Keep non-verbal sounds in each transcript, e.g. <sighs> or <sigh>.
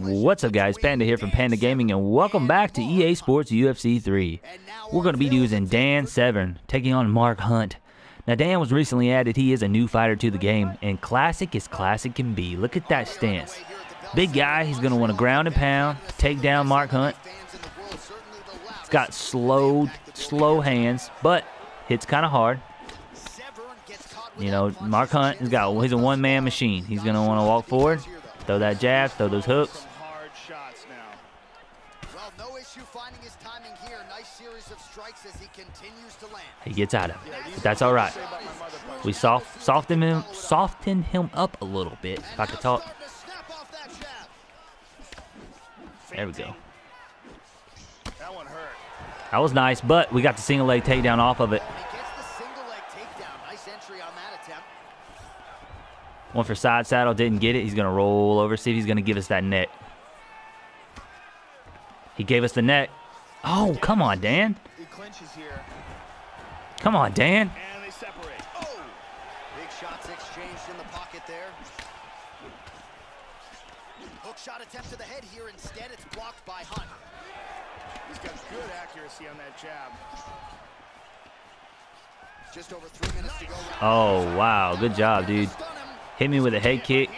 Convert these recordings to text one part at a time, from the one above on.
What's up guys, Panda here from Panda Gaming and welcome back to EA Sports UFC 3. We're going to be using Dan Severn taking on Mark Hunt. Now Dan was recently added, he is a new fighter to the game and classic as classic can be. Look at that stance. Big guy, he's going to want to ground and pound, take down Mark Hunt. He's got slow, slow hands, but hits kind of hard. You know, Mark Hunt has got he's a one-man machine. He's gonna want to walk forward, throw that jab, throw those hooks. He gets out of it. But that's all right. We soft, soften him, soften him up a little bit. If I could talk. There we go. That was nice, but we got the single leg takedown off of it. One for side saddle, didn't get it. He's going to roll over, see if he's going to give us that neck. He gave us the neck. Oh, come on, Dan. Come on, Dan. Oh, big shots exchanged in the pocket there. Hook shot attempt to the head here. Instead, it's blocked by Hunt. He's got good accuracy on that jab. Just over three minutes to go. Oh, wow. Good job, dude. Hit me with a head kick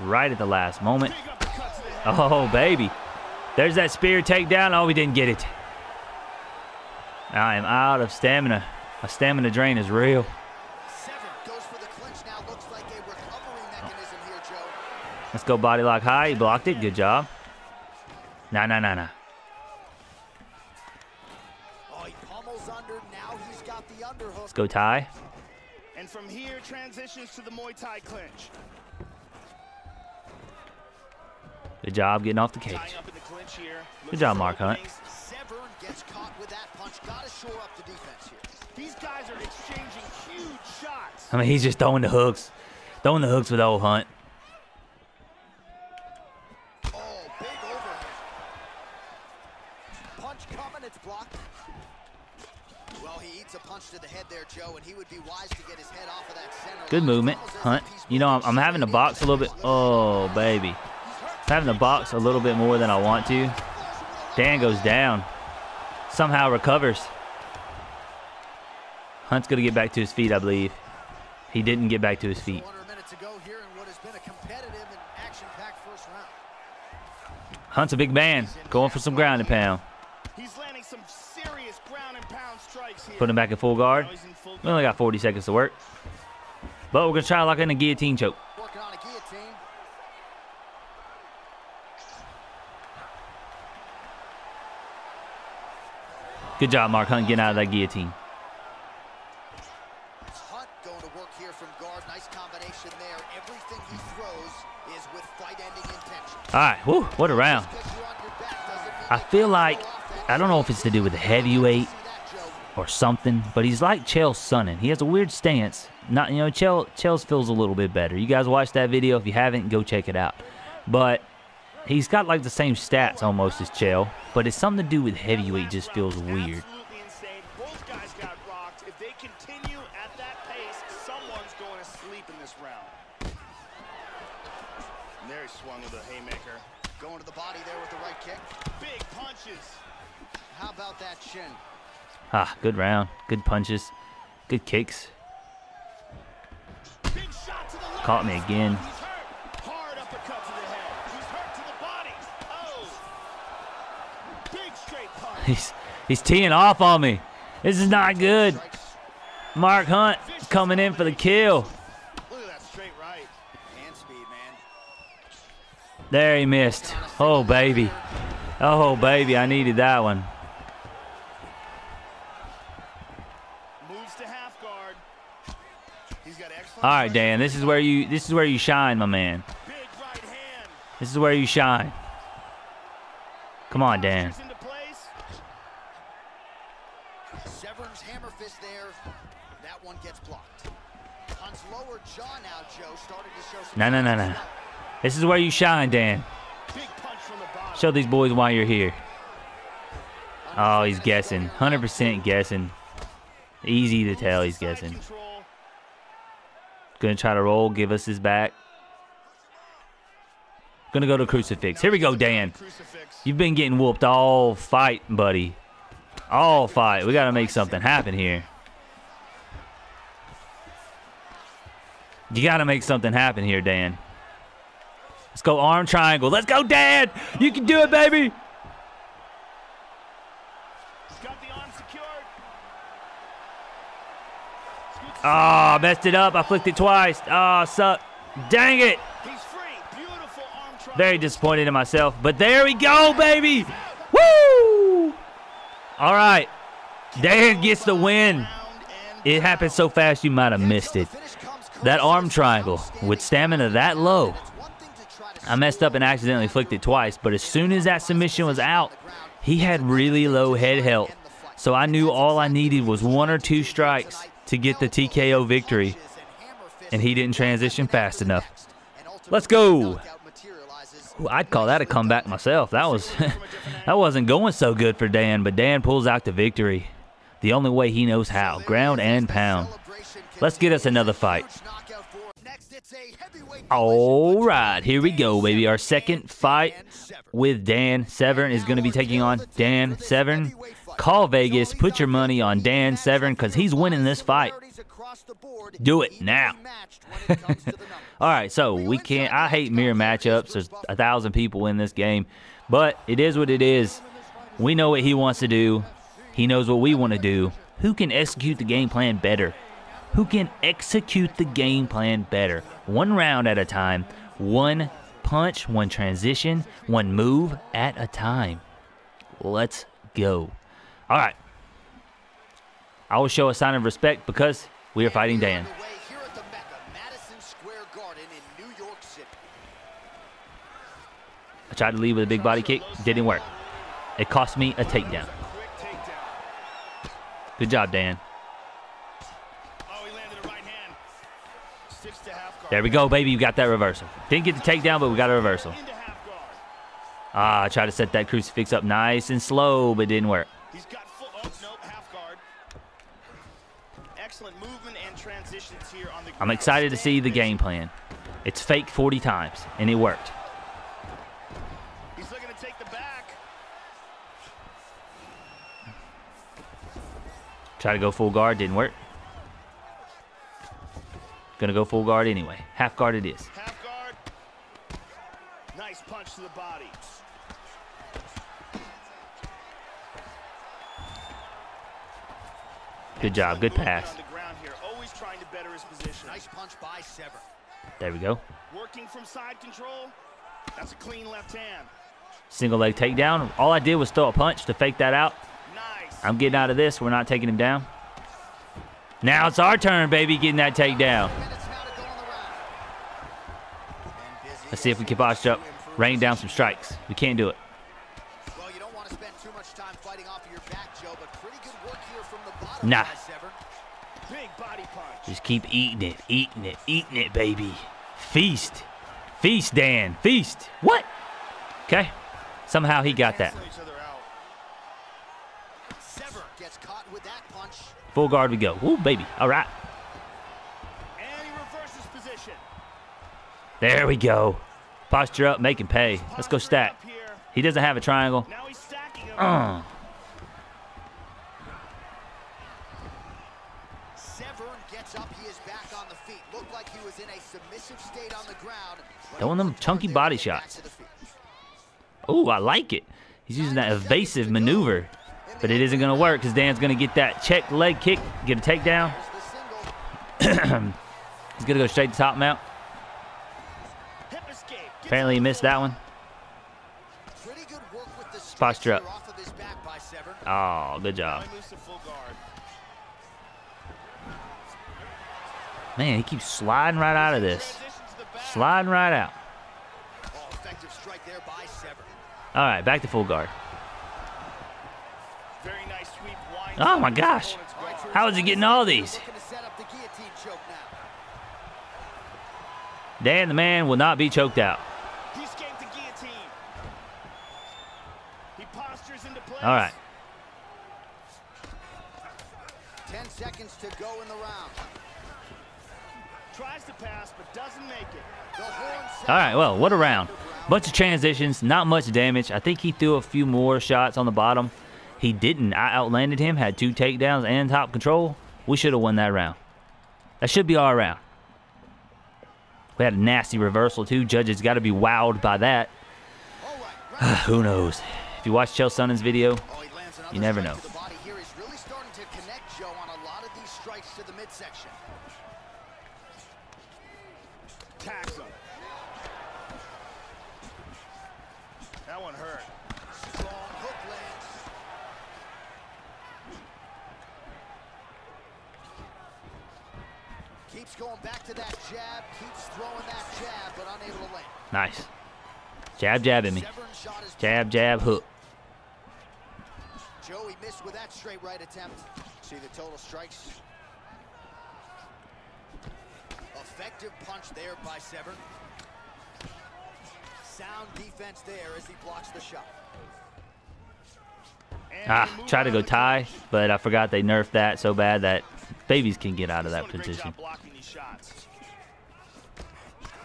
right at the last moment. Oh, baby. There's that spear takedown. Oh, we didn't get it. I am out of stamina. My stamina drain is real. Let's go body lock high. He blocked it. Good job. Nah, nah, nah, nah. Let's go tie. And from here, transitions to the Muay Thai clinch. Good job getting off the cage. Good job, Mark Hunt. I mean, he's just throwing the hooks. Throwing the hooks with old Hunt. Oh, Punch coming, it's blocked. Well, he eats a punch to the head there, Joe, and he would be wise to get his head off of that center. Good movement, Hunt. You know, I'm, I'm having to box a little bit. Oh, baby. I'm having to box a little bit more than I want to. Dan goes down. Somehow recovers. Hunt's going to get back to his feet, I believe. He didn't get back to his feet. Hunt's a big man, going for some ground and pound. Put him back in full guard. We only got 40 seconds to work. But we're going to try to lock in a guillotine choke. Good job, Mark Hunt, getting out of that guillotine. Hunt going to work here from guard. Nice combination there. Everything he throws is with fight-ending intention. All right, whew, what a round. I feel like, I don't know if it's to do with the heavyweight or something, but he's like Chael Sonnen. He has a weird stance. Not, you know, Chael, Chael's feels a little bit better. You guys watch that video. If you haven't, go check it out. But He's got like the same stats almost as Chael, but it's something to do with heavyweight just feels weird. Swung with a haymaker. Going to the body there with the right kick. Big punches. How about that shin? Ah, good round. Good punches. Good kicks. Caught me again. He's he's teeing off on me. This is not good. Mark Hunt coming in for the kill. There he missed. Oh, baby. Oh, baby, I needed that one. All right, Dan. This is where you this is where you shine, my man. This is where you shine. Come on, Dan. Severn's hammer fist there. That one gets blocked. Hunt's lower jaw now, Joe, started to show some No, no, no, no. This is where you shine, Dan. Show these boys why you're here. Oh, he's guessing. 100% guessing. Easy to tell he's guessing. Gonna try to roll, give us his back. Gonna go to crucifix. Here we go, Dan. You've been getting whooped all fight, buddy. All fight. We gotta make something happen here. You gotta make something happen here, Dan. Let's go arm triangle. Let's go, Dan. You can do it, baby. He's got the arm secured. Ah, messed it up. I flicked it twice. Ah, suck. Dang it. He's free. Beautiful arm triangle. Very disappointed in myself, but there we go, baby. Woo! All right. Dan gets the win. It happened so fast you might have missed it. That arm triangle with stamina that low. I messed up and accidentally flicked it twice, but as soon as that submission was out, he had really low head health. So I knew all I needed was one or two strikes to get the TKO victory, and he didn't transition fast enough. Let's go. I'd call that a comeback myself. That was <laughs> that wasn't going so good for Dan, but Dan pulls out the victory. The only way he knows how, ground and pound. Let's get us another fight. All right, here we go, baby. Our second fight with Dan Severn is going to be taking on Dan Severn. Call Vegas, put your money on Dan Severn because he's winning this fight. Do it now. <laughs> All right, so we can't. I hate mirror matchups. There's a thousand people in this game, but it is what it is. We know what he wants to do. He knows what we want to do. Who can execute the game plan better? Who can execute the game plan better? One round at a time, one punch, one transition, one move at a time. Let's go. All right. I will show a sign of respect because we are fighting Dan. I tried to lead with a big body kick, didn't work. It cost me a takedown. Good job, Dan. Oh, he landed a right hand. Sticks to half guard. There we go, baby. You got that reversal. Didn't get the takedown, but we got a reversal. Into half guard. Ah, I tried to set that crucifix up nice and slow, but didn't work. He's got full. Oh, nope, half guard. Excellent movement and transitions here on the I'm excited to see the game plan. It's fake 40 times, and it worked. He's looking to take the back. Try to go full guard, didn't work. Gonna go full guard anyway. Half guard it is. Half guard. Nice punch to the body. Good job, good pass. On the ground here, always trying to better his position. Nice punch by Severn. There we go. Working from side control. That's a clean left hand. Single leg takedown. All I did was throw a punch to fake that out. Nice. I'm getting out of this. We're not taking him down. Now it's our turn, baby, getting that takedown. Minutes now to go in the round. And busy Let's see if we as can he posture up, to rain down some strikes. We can't do it. Well, you don't want to spend too much time fighting off of your back, Joe, but pretty good work here from the bottom Nah. by Severn. Big body punch. Just keep eating it, eating it, eating it, baby. Feast. Feast, Dan. Feast. What? Okay. Somehow he got that. Cancel each other out. Severn gets caught with that punch. Full guard we go. Ooh, baby. All right. And he reverses position. There we go. Posture up, make him pay. Let's go stack. He doesn't have a triangle. Now he's stacking him. Uh. Severn gets up. He is back on the feet. Looked like he was in a submissive state on the ground. but Throwing he them chunky body shots. to the feet. Ooh, I like it. He's using that evasive maneuver. But it isn't going to work because Dan's going to get that check leg kick, get a takedown. There's the single. <clears throat> He's going to go straight to top mount. Hip escape. Gets Apparently he missed that one. Pretty good work with the strikes Posture up. here off of his back by Severn. Oh, good job. he moves to full guard. Man, he keeps sliding right out of this. Transition to the back. Sliding right out. Effective strike there by Severn. All right, back to full guard. Very nice sweep. winds Oh, my gosh. opponent's All right, guard. so How is he getting all these? Looking to set up the guillotine choke now. Dan the man will not be choked out. He escaped the guillotine. He postures into place. All right. Ten seconds to go in the round. Tries to pass, but doesn't make it. All right, well, what a round. Bunch of transitions, not much damage. I think he threw a few more shots on the bottom. He didn't. I outlanded him, had two takedowns and top control. We should have won that round. That should be our round. We had a nasty reversal, too. Judges got to be wowed by that. All right, right. Who knows? If you watch Chael Sonnen's video, Oh, he lands another You never know. to the body here. He's really connect Joe on a lot of these strikes to the midsection. Tags him. That one hurt. Strong hook lands. Keeps going back to that jab, keeps throwing that jab, but unable to land. nice. Jab, jabbing me. Severn shot is Jab, jab, hook. Joey missed with that straight right attempt. See the total strikes. Effective punch there by Severn. Sound defense there as he blocks the shot. And Ah, try to go tie, but I forgot they nerfed that so bad that babies can get out of that a position. blocking these shots.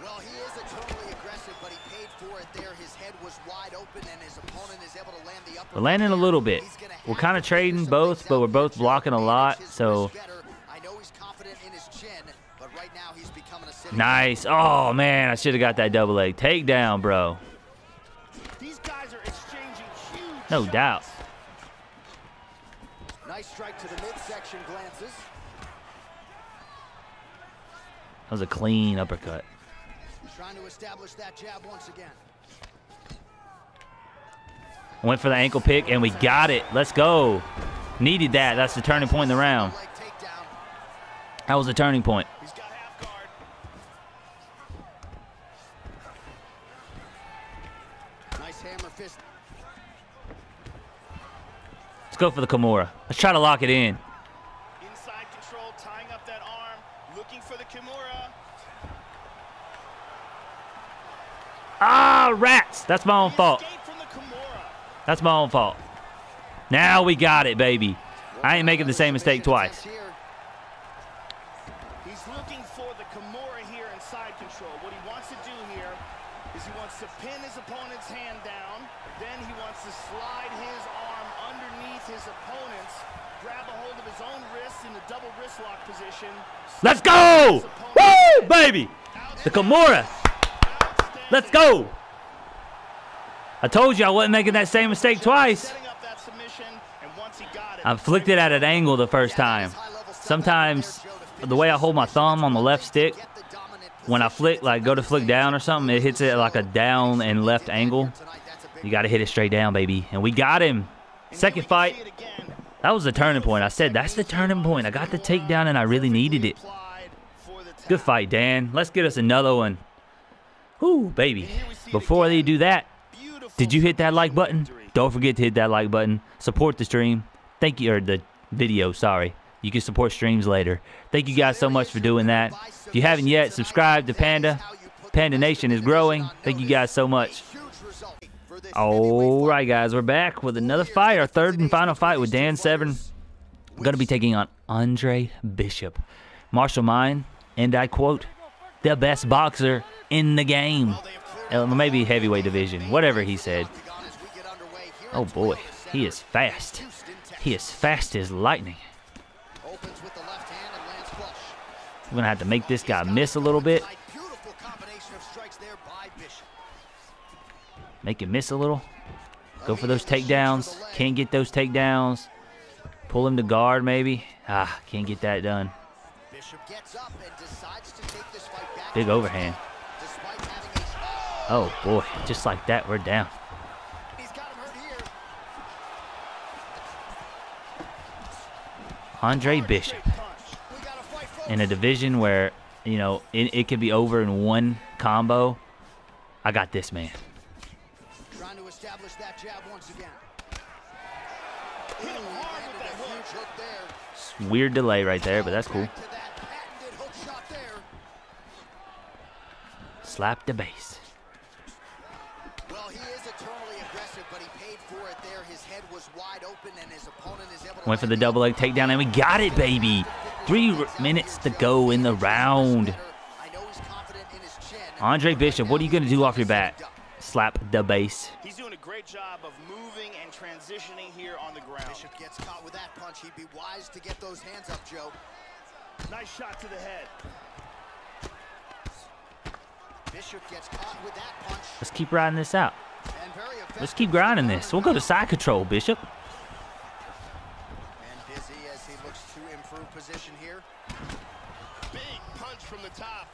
Well, he is eternally aggressive, but he paid for it there. His head was wide open, and his opponent is able to land the upper We're landing a little bit. We're kind of trading both, but we're both blocking a lot, so right now he's becoming a nice. Oh, man, I should have got that double leg. Takedown, bro. These guys are exchanging huge No shots. doubt. Nice strike to the midsection glances. That was a clean uppercut. Trying to establish that jab once again. Went for the ankle pick, and we got it. Let's go. Needed that. That's the turning point in the round. That was the turning point. He's got half guard. Nice hammer fist. Let's go for the Kimura. Let's try to lock it in. Inside control, tying up that arm, looking for the Kimura. Ah, rats. That's my own fault. That's my own fault. Now we got it, baby. I ain't making the same mistake twice. Here. He's looking for the Kimura here in side control. What he wants to do here is he wants to pin his opponent's hand down. Then he wants to slide his arm underneath his opponent's, grab a hold of his own wrist in the double wrist lock position. Let's go! Woo, baby! The Kimura. Let's go! I told you I wasn't making that same mistake twice. Setting up that submission, and once he got it, I flicked it at an angle the first time. Sometimes the way I hold my thumb on the left stick, when I flick, like go to flick down or something, it hits it like a down and left angle. You got to hit it straight down, baby. And we got him. Second fight. That was the turning point. I said, that's the turning point. I got the takedown and I really needed it. Good fight, Dan. Let's get us another one. Whoo, baby. Before they do that, did you hit that like button? Don't forget to hit that like button. Support the stream. Thank you, or the video, sorry. You can support streams later. Thank you guys so much for doing that. If you haven't yet, subscribe to Panda. Panda Nation is growing. Thank you guys so much. All right, guys, we're back with another fight, our third and final fight with Dan Severn. We're going to be taking on Andre Bishop. Marshall Mine, and I quote, the best boxer in the game. Uh, maybe heavyweight division, whatever he said. Oh boy, he is fast. He is fast as lightning. Opens with the left hand and lands flush. We're going to have to make this guy miss a little bit. Beautiful combination of strikes there by Bishop. Make him miss a little. Go for those takedowns. Can't get those takedowns. Pull him to guard, maybe. Ah, can't get that done. Bishop gets up and decides to take this fight back. Big overhand. Despite having a Oh boy, just like that, we're down. He's got him hurt here. Andre Bishop We got a fight, folks. in a division where, you know, it, it could be over in one combo. I got this man. Trying to establish that jab once again. Hit Ooh, hard with that a huge hook. hook there. Weird delay right there, but that's cool. Back to that patented hook shot there. Slap the base. Well, he is eternally aggressive, but he paid for it there. His head was wide open, and his opponent is able to Went for the double leg takedown, and we got it, baby. Three minutes to go in the round. I know he's confident in his chin. Andre Bishop, what are you going to do off your bat? slap the base. He's doing a great job of moving and transitioning here on the ground. Bishop gets caught with that punch. He'd be wise to get those hands up, Joe. Nice shot to the head. Bishop gets caught with that punch. Let's keep riding this out. And very effective. Let's keep grinding this. We'll go to side control, Bishop. And busy as he looks to improve position here. Big punch from the top.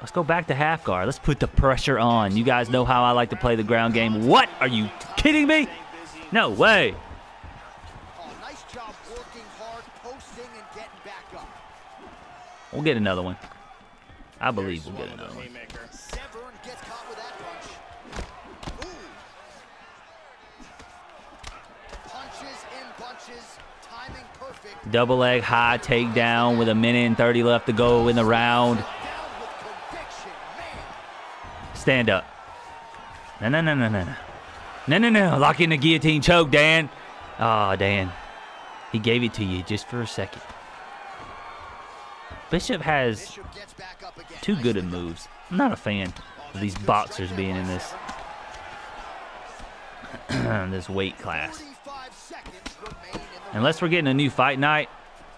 Let's go back to half guard. Let's put the pressure on. You guys know how I like to play the ground game. What? Are you kidding me? No way. We'll get another one. I believe we'll get another one. Double leg high takedown with a minute and 30 left to go in the round. Down with conviction, man. Stand up. No, no, no, no, no, no. No, no, no. Lock in the guillotine choke, Dan. Oh, Dan. He gave it to you just for a second. Bishop has Bishop gets back up again. too good of moves. I'm not a fan of these boxers being in this <clears throat> this weight class. 45 seconds remain in the Unless we're getting a new fight night,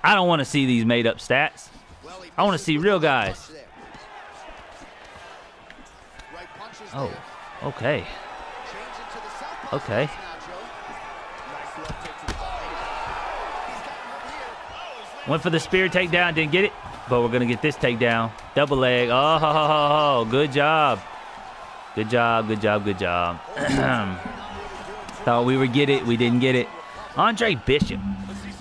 I don't want to see these made up stats. I wanna see real guys. punch there. Right punches Oh, there. okay. Change into the southpaw Okay. stance now, Joe. Nice left hook to the body. He's got him here. Oh, okay. leg Went for the spear takedown, didn't get it, but we're gonna get this takedown. Double leg. Oh, good job. Good job, good job, good job. <clears throat> Thought we would get it, we didn't get it. Andre Bishop,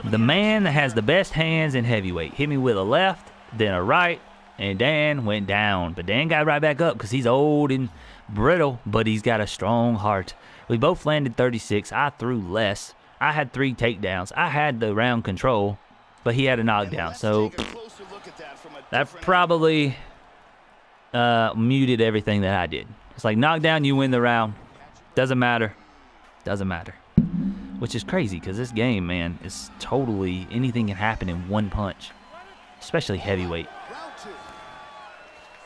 the man that has the best hands in heavyweight, hit me with a left, then a right, and Dan went down. But Dan got right back up because he's old and brittle, but he's got a strong heart. We both landed 36. I threw less. I had three takedowns. I had the round control, but he had a knockdown. So Take a closer look at that that probably uh, muted everything that I did. It's like knockdown, you win the round. Doesn't matter. Doesn't matter. Which is crazy because this game, man, is totally anything can happen in one punch, especially heavyweight. Round two.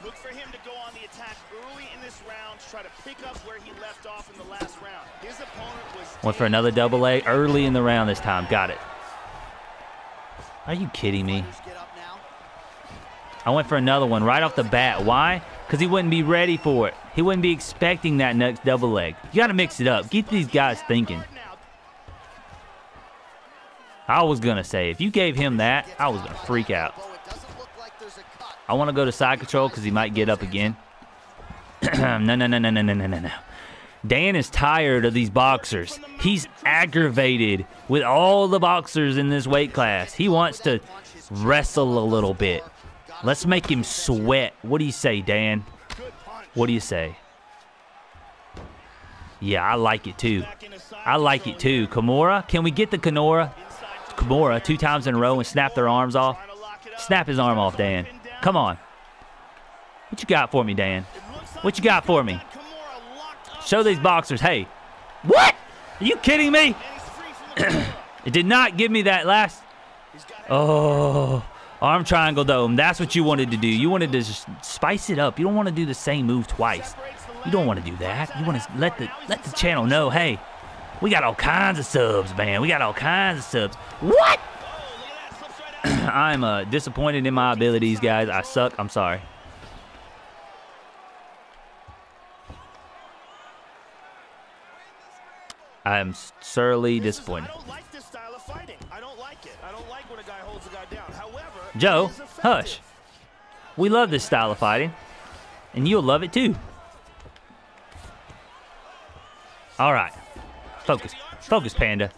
Look for him to go on the attack early in this round to try to pick up where he left off in the last round. His opponent was Went for another double leg early in the round this time. Got it. Are you kidding me? I went for another one right off the bat. Why? Because he wouldn't be ready for it. He wouldn't be expecting that next double leg. You got to mix it up. Get these guys thinking. I was going to say, if you gave him that, I was going to freak out. I want to go to side control because he might get up again. <clears throat> no, no, no, no, no, no, no, no, no. Dan is tired of these boxers. He's aggravated with all the boxers in this weight class. He wants to wrestle a little bit. Let's make him sweat. What do you say, Dan? What do you say? Yeah, I like it too. I like it too. Kimura, can we get the Kimura, Kimura two times in a row and snap their arms off? Snap his arm off, Dan. Come on. What you got for me, Dan? What you got for me? Show these boxers. Hey, what? Are you kidding me? <clears throat> It did not give me that last. Oh, arm triangle dome. That's what you wanted to do. You wanted to just spice it up. You don't want to do the same move twice. You don't want to do that. You want to let the let the channel know, hey, we got all kinds of subs, man. We got all kinds of subs. What? <clears throat> I'm uh, disappointed in my abilities, guys. I suck. I'm sorry. I am sorely This is- disappointed. I don't like this style of fighting. I don't like it. I don't like when a guy holds a guy down. However, Joe, it is effective. hush. We love this style of fighting, and you'll love it too. All right. Focus. Focus, Panda.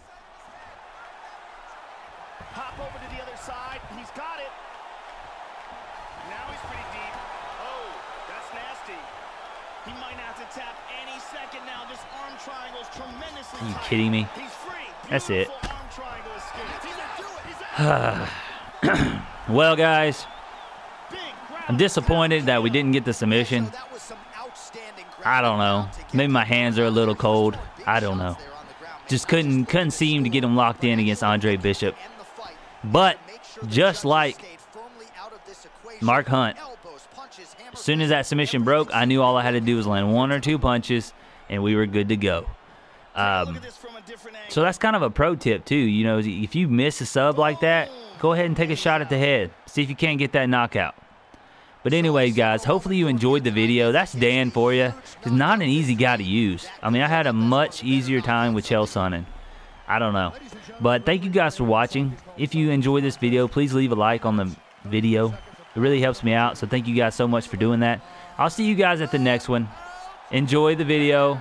Are you kidding me? That's it. <sighs> well, guys, I'm disappointed that we didn't get the submission. I don't know. Maybe my hands are a little cold. I don't know. Just couldn't couldn't seem to get him locked in against Andre Bishop. But just like Mark Hunt, hammer soon as that submission broke, I knew all I had to do was land one or two punches, and we were good to go. Um, so that's kind of a pro tip too. You know, if you miss a sub like that, go ahead and take a shot at the head. See if you can't get that knockout. But anyway, guys, hopefully you enjoyed the video. That's Dan for you. He's not an easy guy to use. I mean, I had a much easier time with Chael Sonnen. I don't know. But thank you guys for watching. If you enjoyed this video, please leave a like on the video. It really helps me out, so thank you guys so much for doing that. I'll see you guys at the next one. Enjoy the video.